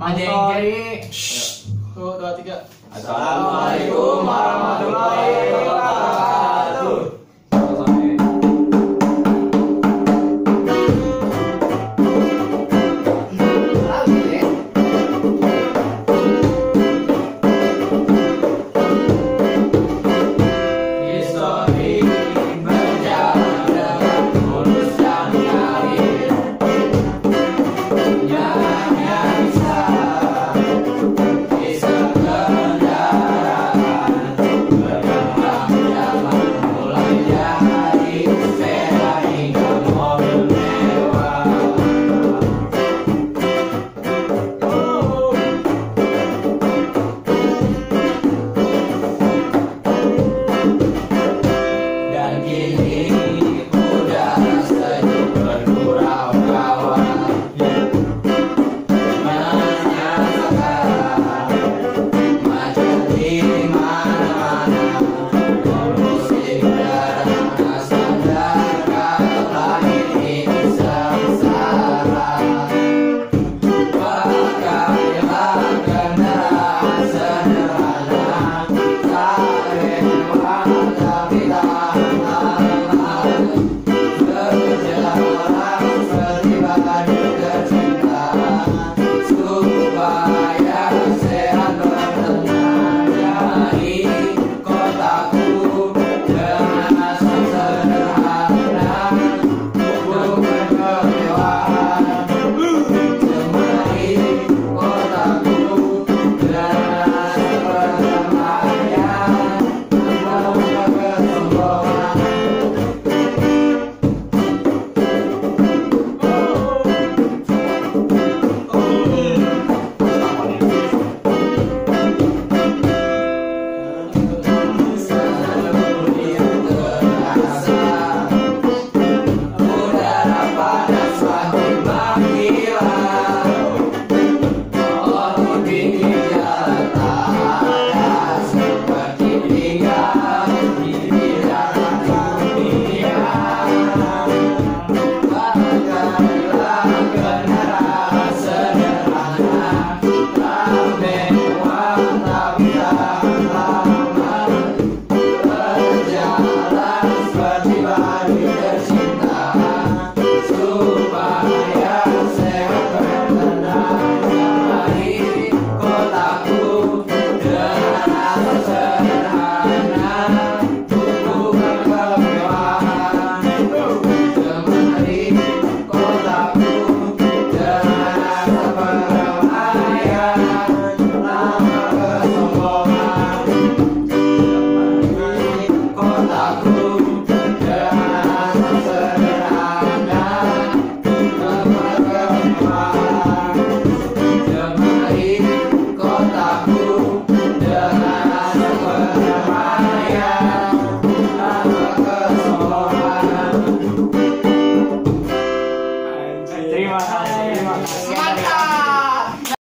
Mang Ada yang dua, tiga. Assalamualaikum warahmatullahi.